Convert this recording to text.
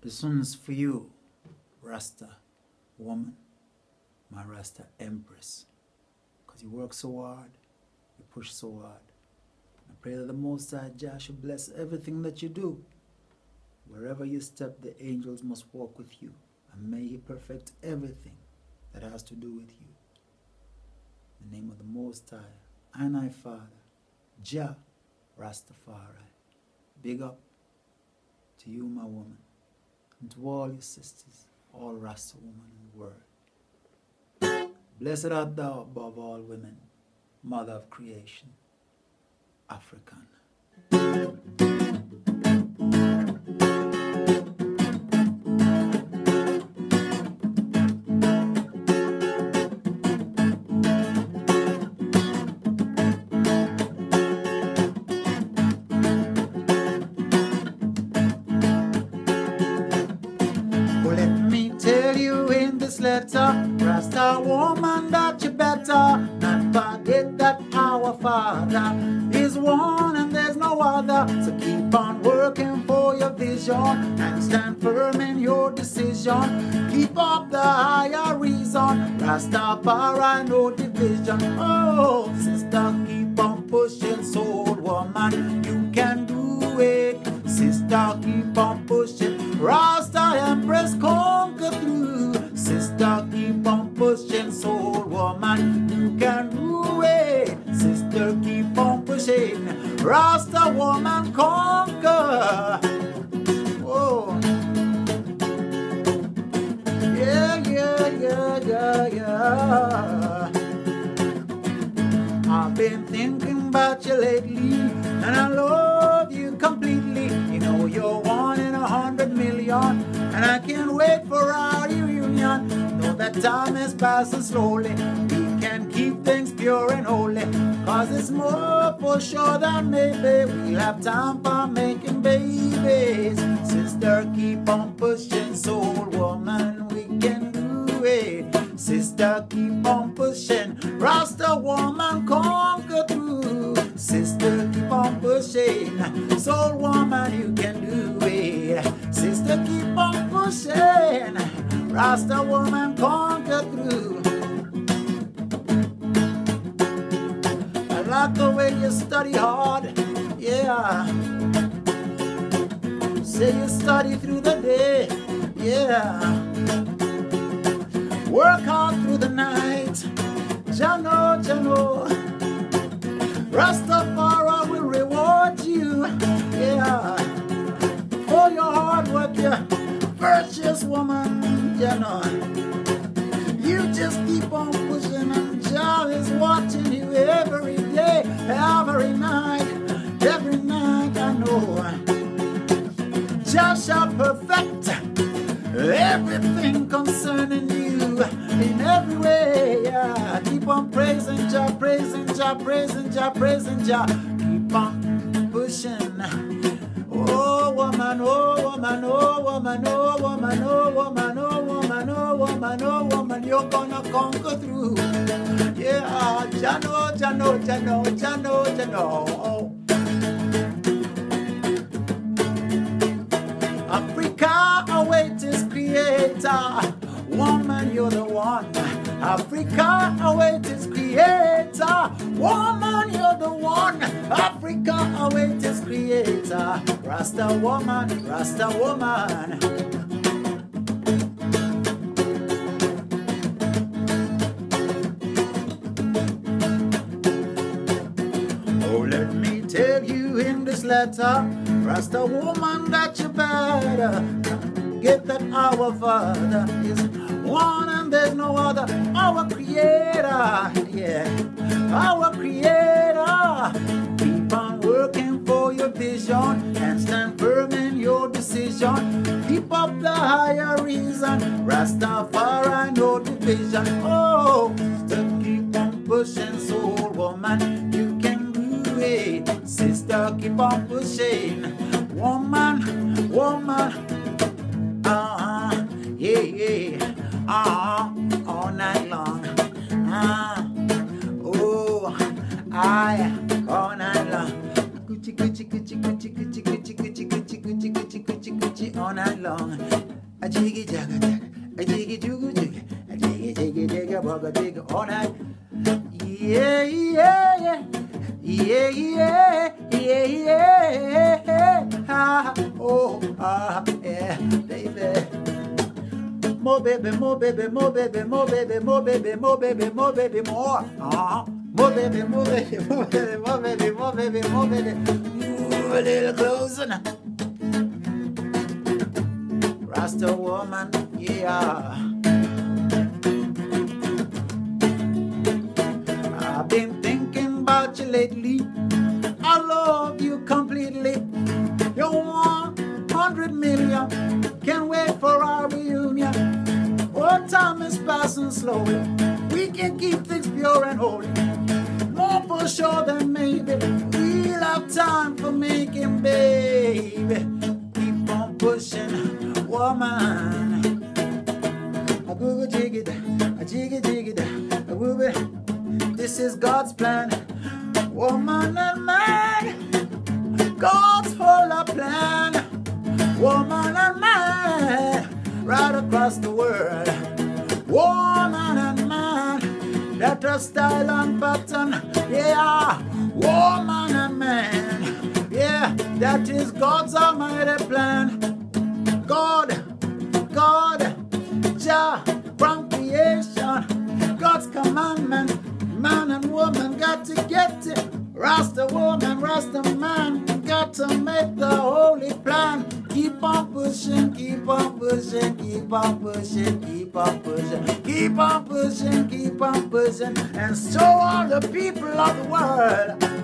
This one's for you, Rasta woman, my Rasta empress. Because you work so hard, you push so hard. I pray that the Most High Jah should bless everything that you do. Wherever you step, the angels must walk with you. And may He perfect everything that has to do with you. In the name of the Most High, and I Father, Jah Rastafari. Big up to you, my woman, and to all your sisters, all Rasta women in the world. Blessed art thou above all women, mother of creation, African. Father is one and there's no other. So keep on working for your vision and stand firm in your decision. Keep up the higher reason, Rastafari, no division. Oh, sister, yeah, yeah, yeah. I've been thinking about you lately, and I love you completely. You know you're one in a hundred million, and I can't wait for our reunion. Know that time is passing slowly. We can keep things pure and holy, cause it's more for sure than maybe we'll have time for making babies. Sister, keep on pushing, soul woman, you can do it. Sister, keep on pushing. Rasta woman, conquer through. I like the way you study hard. Yeah. Say you study through the day. Yeah. Work hard through the night. Jano, Jano. Rastafari Jano. You just keep on pushing and Jah is watching you every day, every night, every night. I know. Jah shall perfect everything concerning you in every way. Yeah. Keep on praising Jah, praising Jah, praising Jah, praising Jah. Keep on pushing. Oh woman, oh woman, oh woman, oh woman, oh woman, oh woman, oh Oh woman, oh woman, you're gonna conquer through. Yeah, Jano, Jano, Jano, Jano, Jano. Africa awaits its creator. Woman, you're the one. Africa awaits its creator. Woman, you're the one. Africa awaits its creator. Rasta woman, Rasta woman. Letter, Rasta woman, that you better get that our Father is one and there's no other. Our Creator, yeah, our Creator. Keep on working for your vision and stand firm in your decision. Keep up the higher reason. Rastafari, no division. Oh, keep on pushing. Woman, woman, uh-huh, yeah, yeah, uh-huh, all night long. Uh, oh, I, all night long. Gucci, Gucci, Gucci, Gucci, Gucci, Gucci, Gucci, Gucci, Gucci, Gucci, Gucci, Gucci, all night long. A jiggy jagga jagga, a jiggy jiggy jiggy, a jiggy jiggy jiggy, bugga jiggy all night. Yeah, yeah, yeah. Yeah, yeah, yeah, yeah. Ah, oh, ah, yeah, baby. More baby, more baby, more baby, more baby, more baby, more baby, more baby, more. Uh-huh. More baby, more baby, more baby, more baby, more baby, more baby. Move a little closer now. Rasta woman, yeah. I've been thinking about you lately. Passing slowly. We can keep things pure and holy. More for sure than maybe. We'll have time for making baby. Keep on pushing, woman. A google jiggy, a jiggy jiggy, a wooby. This is God's plan, woman and man. God's whole plan, woman and man, right across the style and pattern, yeah. Woman and man, yeah, that is God's almighty plan. God, God, Jah, from creation, God's commandment, man and woman got to get it. Rasta woman, Rasta man, got to make the holy plan. Keep on pushing, keep on pushing, keep on pushing, keep on pushing, keep on pushing, keep on pushing, and so all the people of the world.